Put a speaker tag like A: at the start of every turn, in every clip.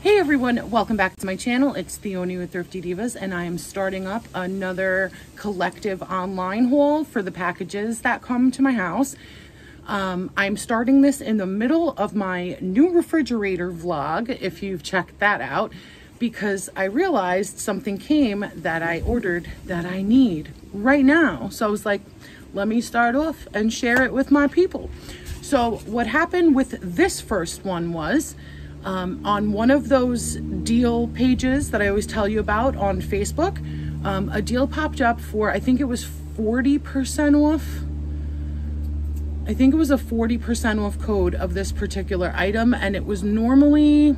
A: Hey everyone, welcome back to my channel. It's Theoni with Thrifty Divas and I am starting up another collective online haul for the packages that come to my house. Um, I'm starting this in the middle of my new refrigerator vlog, if you've checked that out, because I realized something came that I ordered that I need right now. So I was like, let me start off and share it with my people. So what happened with this first one was, um, on one of those deal pages that I always tell you about on Facebook, um, a deal popped up for, I think it was 40% off. I think it was a 40% off code of this particular item and it was normally,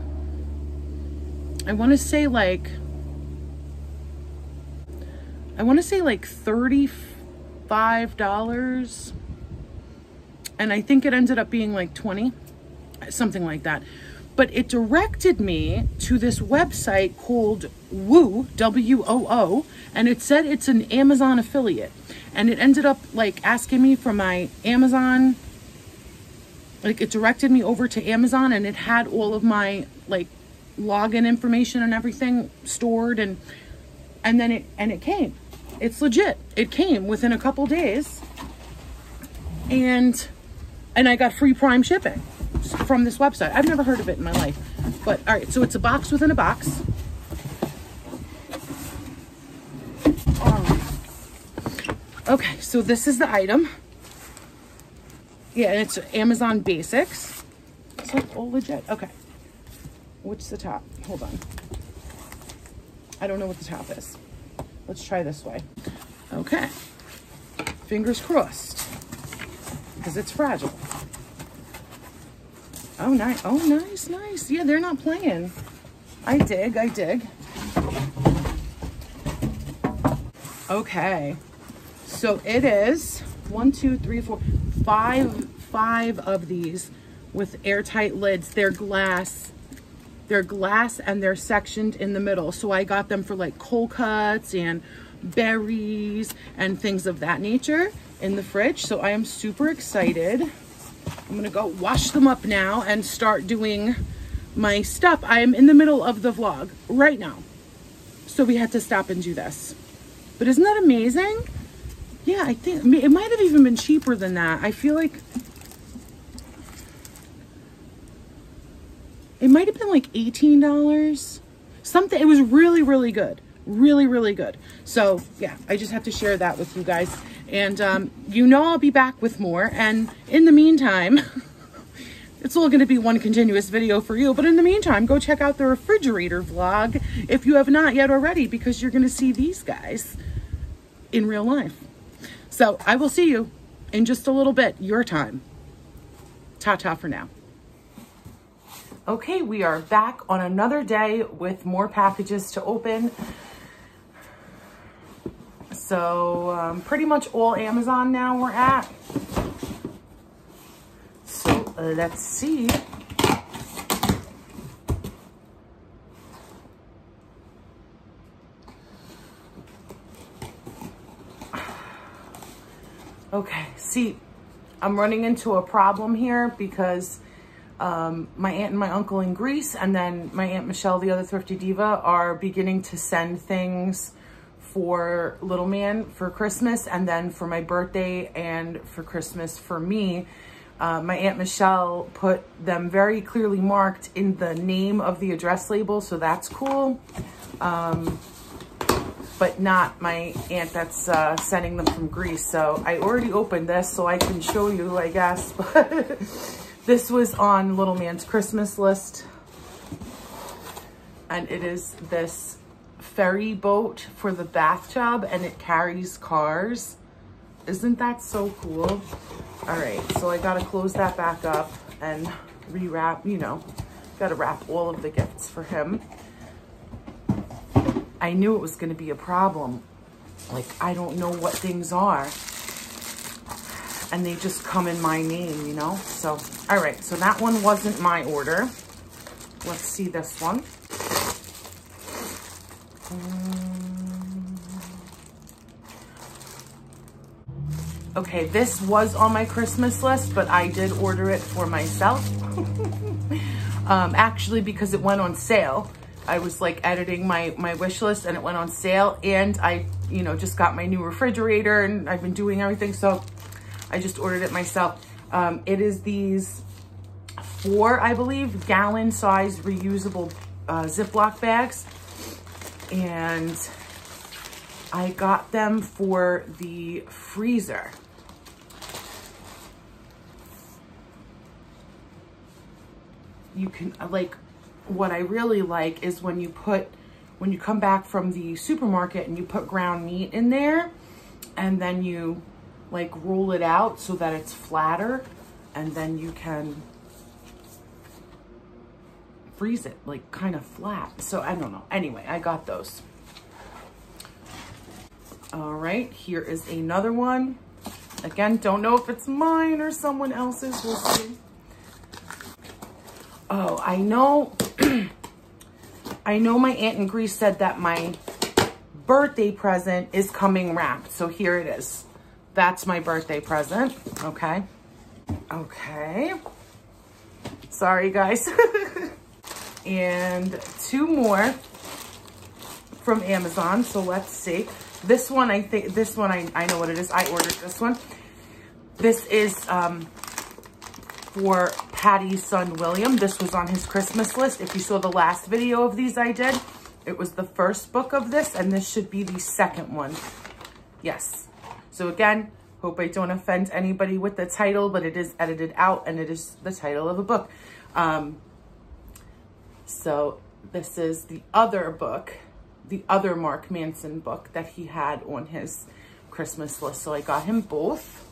A: I want to say like, I want to say like $35 and I think it ended up being like 20, something like that but it directed me to this website called Woo, W-O-O, and it said it's an Amazon affiliate. And it ended up like asking me for my Amazon, like it directed me over to Amazon and it had all of my like login information and everything stored and and then it and it came. It's legit. It came within a couple days. And and I got free prime shipping from this website. I've never heard of it in my life. But all right, so it's a box within a box. Um, okay, so this is the item. Yeah, and it's Amazon Basics. It's like all legit. Okay. What's the top? Hold on. I don't know what the top is. Let's try this way. Okay. Fingers crossed. Because it's fragile. Oh, nice. Oh, nice, nice. Yeah, they're not playing. I dig, I dig. Okay. So it is one, two, three, four, five, five of these with airtight lids. They're glass. They're glass and they're sectioned in the middle. So I got them for like cold cuts and berries and things of that nature in the fridge. So I am super excited. I'm gonna go wash them up now and start doing my stuff. I am in the middle of the vlog right now. So we had to stop and do this. But isn't that amazing? Yeah, I think it might have even been cheaper than that. I feel like it might have been like $18. Something, it was really, really good. Really, really good. So yeah, I just have to share that with you guys. And um, you know I'll be back with more. And in the meantime, it's all going to be one continuous video for you. But in the meantime, go check out the refrigerator vlog if you have not yet already, because you're going to see these guys in real life. So I will see you in just a little bit, your time. Ta-ta for now. Okay, we are back on another day with more packages to open. So um, pretty much all Amazon now we're at. So let's see. Okay, see, I'm running into a problem here because um, my aunt and my uncle in Greece and then my aunt Michelle, the other thrifty diva, are beginning to send things for little man for Christmas and then for my birthday and for Christmas for me. Uh, my Aunt Michelle put them very clearly marked in the name of the address label, so that's cool. Um, but not my aunt that's uh, sending them from Greece. So I already opened this so I can show you, I guess. This was on Little Man's Christmas list. And it is this ferry boat for the bathtub and it carries cars. Isn't that so cool? All right, so I gotta close that back up and rewrap, you know, gotta wrap all of the gifts for him. I knew it was gonna be a problem. Like, I don't know what things are. And they just come in my name, you know? So, all right, so that one wasn't my order. Let's see this one. Okay, this was on my Christmas list, but I did order it for myself. Um, actually, because it went on sale. I was like editing my, my wish list and it went on sale and I, you know, just got my new refrigerator and I've been doing everything. So I just ordered it myself. Um, it is these four, I believe, gallon size reusable uh, Ziploc bags. And I got them for the freezer. You can, like, what I really like is when you put, when you come back from the supermarket and you put ground meat in there and then you like roll it out so that it's flatter and then you can freeze it like kind of flat. So I don't know. Anyway, I got those. All right, here is another one. Again, don't know if it's mine or someone else's. We'll see. Oh, I know. I know my aunt in Greece said that my birthday present is coming wrapped. So here it is. That's my birthday present. Okay. Okay. Sorry, guys. and two more from Amazon. So let's see. This one, I think, this one, I, I know what it is. I ordered this one. This is um, for Patty's son, William. This was on his Christmas list. If you saw the last video of these I did, it was the first book of this, and this should be the second one. Yes. So again, hope I don't offend anybody with the title, but it is edited out and it is the title of a book. Um, so this is the other book, the other Mark Manson book that he had on his Christmas list. So I got him both.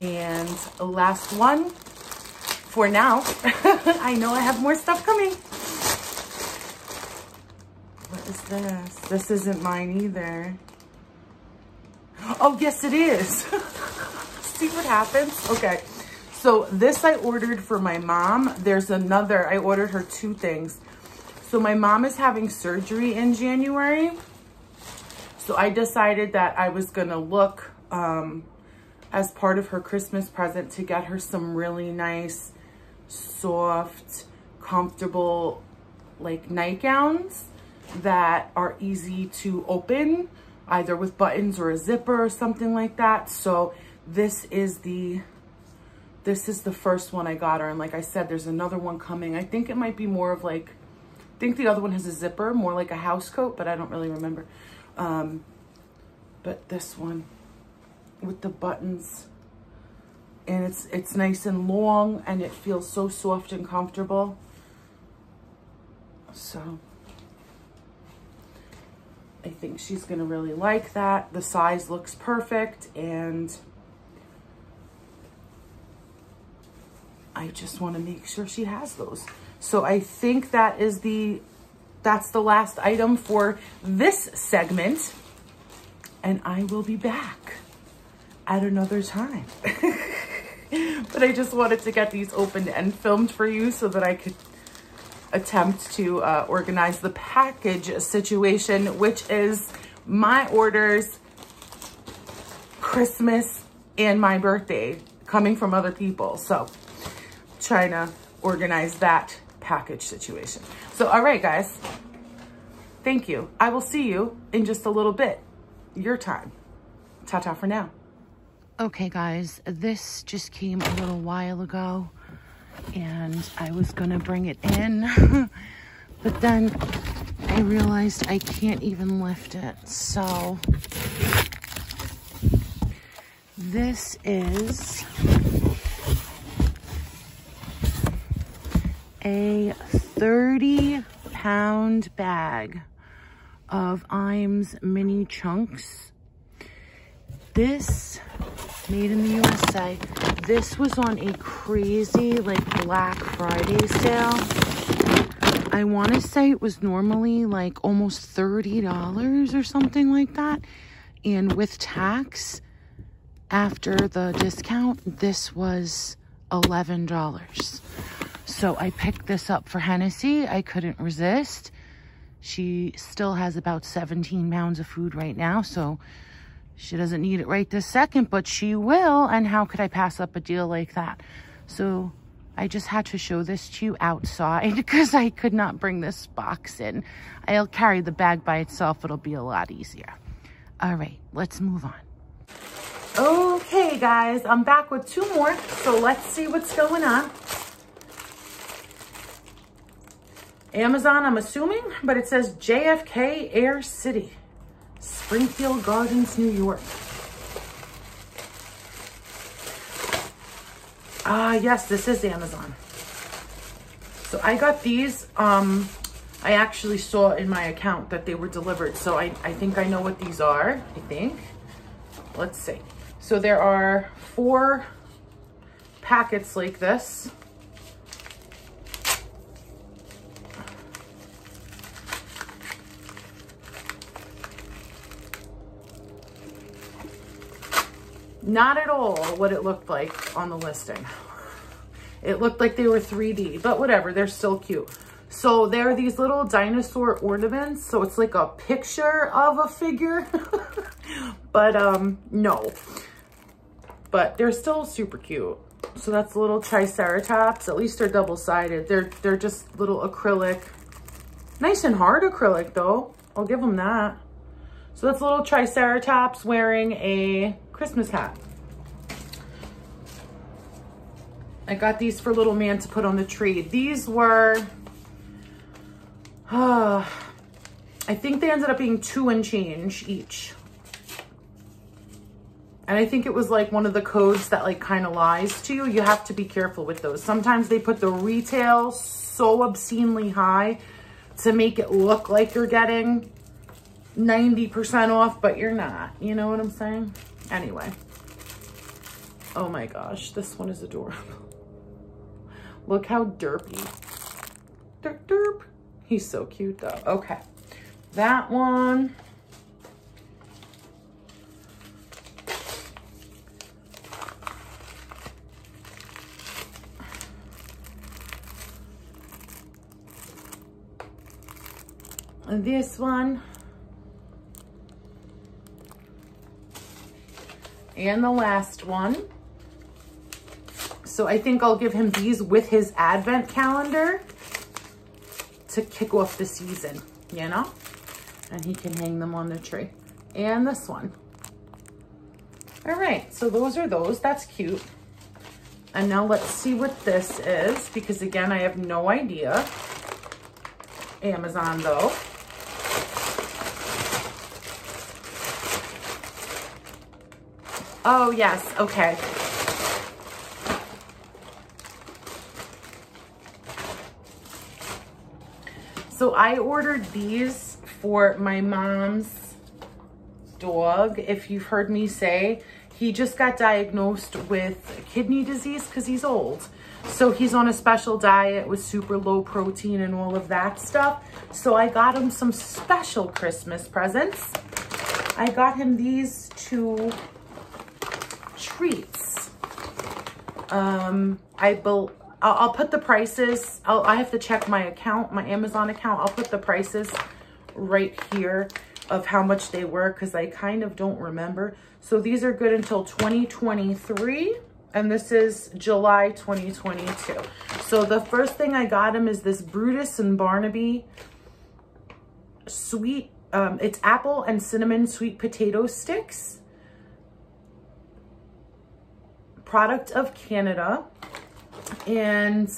A: And last one for now. I know I have more stuff coming. What is this? This isn't mine either. Oh, yes, it is. See what happens? Okay. So this I ordered for my mom. There's another, I ordered her two things. So my mom is having surgery in January. So I decided that I was going to look um, as part of her Christmas present to get her some really nice, soft, comfortable, like nightgowns that are easy to open either with buttons or a zipper or something like that. So this is the, this is the first one I got her. And like I said, there's another one coming. I think it might be more of like, I think the other one has a zipper, more like a house coat, but I don't really remember. Um, but this one with the buttons and it's it's nice and long and it feels so soft and comfortable. So I think she's to really like that. The size looks perfect and I just want to make sure she has those. So I think that is the, that's the last item for this segment. And I will be back at another time. but I just wanted to get these opened and filmed for you so that I could attempt to uh, organize the package situation, which is my orders, Christmas, and my birthday coming from other people. So trying to organize that package situation. So, all right, guys, thank you. I will see you in just a little bit. Your time. Ta-ta for now. Okay, guys, this just came a little while ago and I was gonna bring it in, but then I realized I can't even lift it. So this is a 30 pound bag of Iams mini chunks. This made in the USA. This was on a crazy like Black Friday sale. I want to say it was normally like almost $30 or something like that. And with tax, after the discount, this was $11. So I picked this up for Hennessy. I couldn't resist. She still has about 17 pounds of food right now. So she doesn't need it right this second, but she will. And how could I pass up a deal like that? So I just had to show this to you outside because I could not bring this box in. I'll carry the bag by itself. It'll be a lot easier. All right, let's move on. Okay, guys, I'm back with two more. So let's see what's going on. Amazon, I'm assuming, but it says JFK Air City, Springfield Gardens, New York. Ah, yes, this is Amazon. So I got these. Um, I actually saw in my account that they were delivered. So I, I think I know what these are, I think. Let's see. So there are four packets like this. Not at all what it looked like on the listing. It looked like they were 3D, but whatever, they're still cute. So there are these little dinosaur ornaments. So it's like a picture of a figure, but um, no. But they're still super cute. So that's little Triceratops. At least they're double-sided. They're, they're just little acrylic. Nice and hard acrylic though. I'll give them that. So that's little Triceratops wearing a Christmas hat. I got these for little man to put on the tree. These were, uh, I think they ended up being two and change each. And I think it was like one of the codes that like kind of lies to you. You have to be careful with those. Sometimes they put the retail so obscenely high to make it look like you're getting 90% off, but you're not. You know what I'm saying? Anyway. Oh my gosh, this one is adorable. Look how derpy. Derp, derp. He's so cute though. Okay. That one. this one. And the last one. So I think I'll give him these with his advent calendar to kick off the season, you know? And he can hang them on the tree. And this one. All right, so those are those. That's cute. And now let's see what this is, because again, I have no idea. Amazon though. Oh, yes. Okay. So I ordered these for my mom's dog. If you've heard me say, he just got diagnosed with kidney disease because he's old. So he's on a special diet with super low protein and all of that stuff. So I got him some special Christmas presents. I got him these two treats. Um, I will, I'll, I'll, put the prices, I'll, I have to check my account, my Amazon account. I'll put the prices right here of how much they were because I kind of don't remember. So these are good until 2023 and this is July 2022. So the first thing I got him is this Brutus and Barnaby sweet, um, it's apple and cinnamon sweet potato sticks product of Canada. And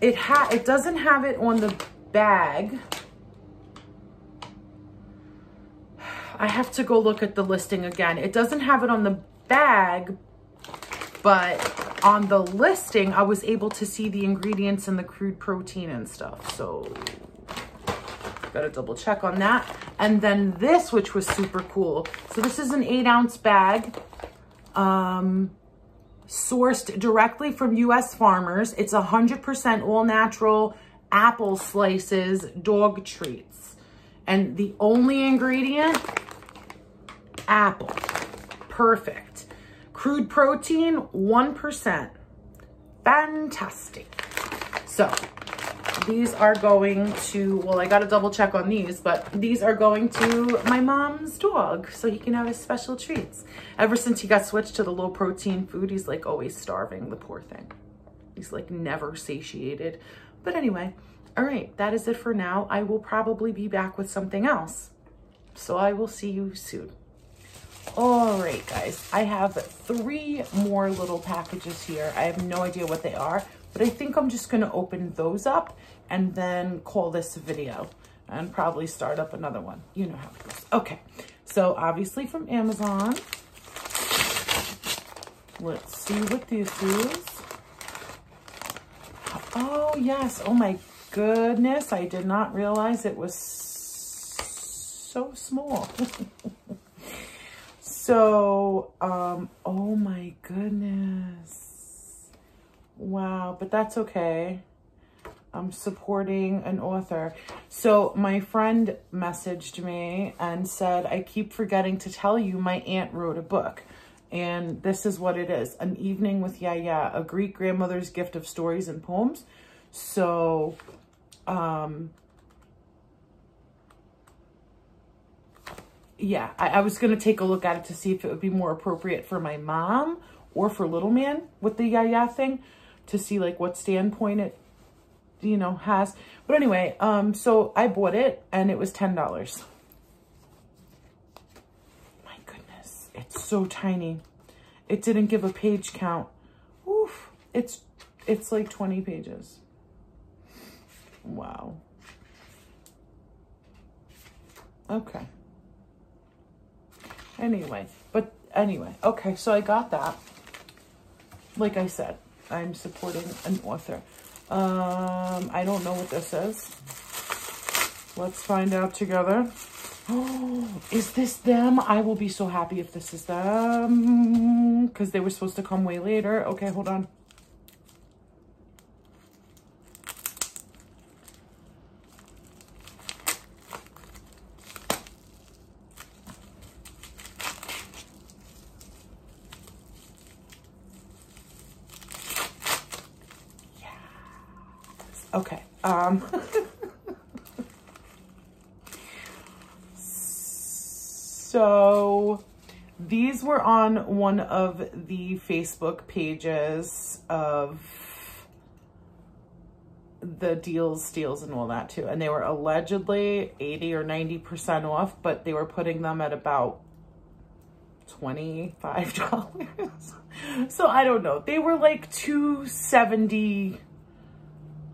A: it ha it doesn't have it on the bag. I have to go look at the listing again. It doesn't have it on the bag, but on the listing, I was able to see the ingredients and the crude protein and stuff. So Gotta double check on that. And then this, which was super cool. So this is an eight ounce bag. Um, sourced directly from U.S. farmers. It's 100% all natural apple slices, dog treats. And the only ingredient, apple. Perfect. Crude protein, 1%. Fantastic. So these are going to, well, I got to double check on these, but these are going to my mom's dog so he can have his special treats. Ever since he got switched to the low protein food, he's like always starving, the poor thing. He's like never satiated. But anyway, all right, that is it for now. I will probably be back with something else. So I will see you soon. All right, guys, I have three more little packages here. I have no idea what they are, but I think I'm just gonna open those up and then call this video and probably start up another one. You know how it goes. Okay, so obviously from Amazon. Let's see what this is. Oh, yes. Oh, my goodness. I did not realize it was so small. so, um, oh, my goodness. Wow, but that's okay. I'm supporting an author. So my friend messaged me and said, I keep forgetting to tell you my aunt wrote a book. And this is what it is. An Evening with Yaya, a Greek grandmother's gift of stories and poems. So, um, yeah, I, I was going to take a look at it to see if it would be more appropriate for my mom or for little man with the Yaya thing to see like what standpoint it, you know, has. But anyway, um, so I bought it and it was $10. My goodness, it's so tiny. It didn't give a page count. Oof. It's, it's like 20 pages. Wow. Okay. Anyway, but anyway, okay, so I got that. Like I said, I'm supporting an author. Um, I don't know what this is. Let's find out together. Oh, is this them? I will be so happy if this is them. Because they were supposed to come way later. Okay, hold on. Okay. Um So these were on one of the Facebook pages of the deals, steals, and all that too. And they were allegedly 80 or 90% off, but they were putting them at about $25. so I don't know. They were like 270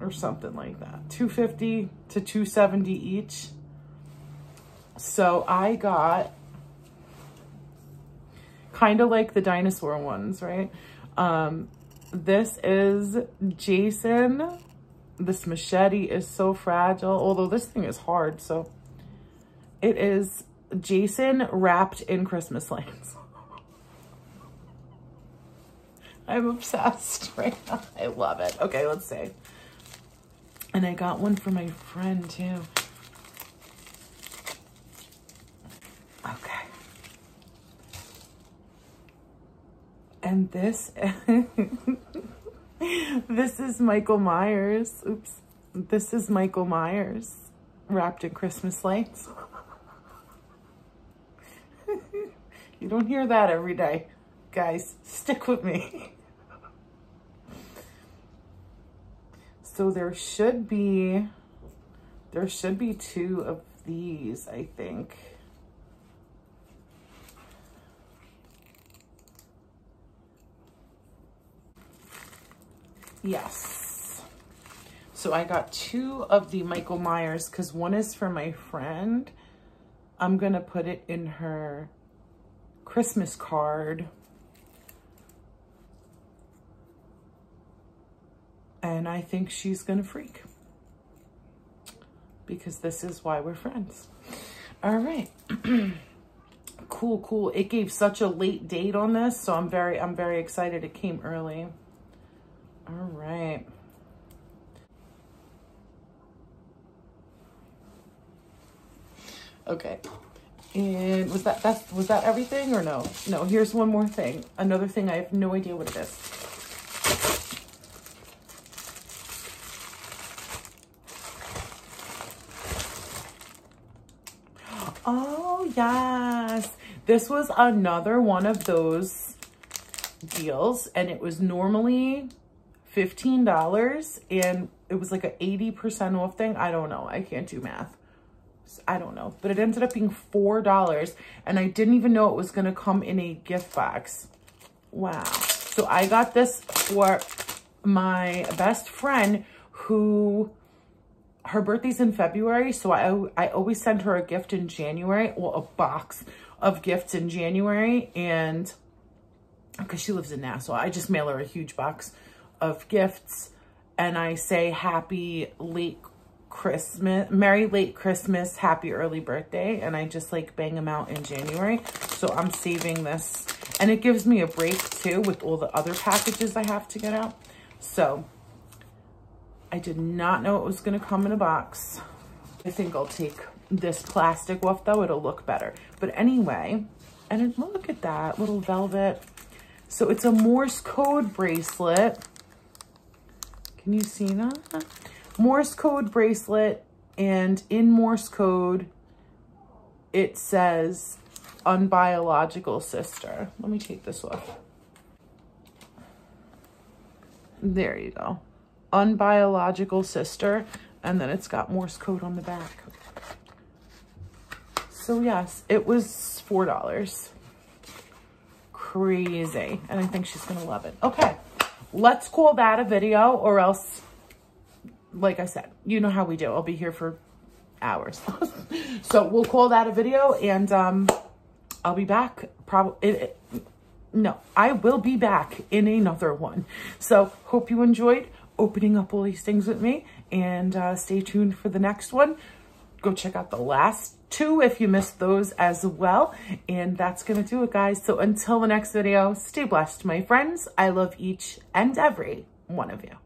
A: or something like that. 250 to 270 each. So I got kind of like the dinosaur ones, right? Um, this is Jason. This machete is so fragile, although this thing is hard. So it is Jason wrapped in Christmas lights. I'm obsessed right now. I love it. Okay, let's see. And I got one for my friend too. Okay. And this, this is Michael Myers. Oops. This is Michael Myers wrapped in Christmas lights. you don't hear that every day. Guys, stick with me. so there should be, there should be two of these, I think. Yes. So I got two of the Michael Myers because one is for my friend. I'm going to put it in her Christmas card. And I think she's to freak. Because this is why we're friends. All right. cool, cool. It gave such a late date on this, so I'm very, I'm very excited it came early. All right. Okay. And was that that's was that everything or no? No, here's one more thing. Another thing I have no idea what it is. Oh, yes. This was another one of those deals and it was normally $15 and it was like a 80% off thing. I don't know. I can't do math. I don't know, but it ended up being $4 and I didn't even know it was going to come in a gift box. Wow. So I got this for my best friend who her birthday's in February. So I, I always send her a gift in January, well, a box of gifts in January. And because she lives in Nassau, I just mail her a huge box of gifts and I say happy late Christmas, Merry late Christmas, happy early birthday. And I just like bang them out in January. So I'm saving this and it gives me a break too with all the other packages I have to get out. So I did not know it was gonna come in a box. I think I'll take this plastic off though, it'll look better. But anyway, and look at that little velvet. So it's a Morse code bracelet. Can you see that? Morse code bracelet and in Morse code, it says unbiological sister. Let me take this off. There you go. Unbiological sister. And then it's got Morse code on the back. So yes, it was $4. Crazy. And I think she's going to love it. Okay let's call that a video or else, like I said, you know how we do. I'll be here for hours. so we'll call that a video and um, I'll be back probably, no, I will be back in another one. So hope you enjoyed opening up all these things with me and uh, stay tuned for the next one. Go check out the last two if you missed those as well. And that's going to do it, guys. So until the next video, stay blessed, my friends. I love each and every one of you.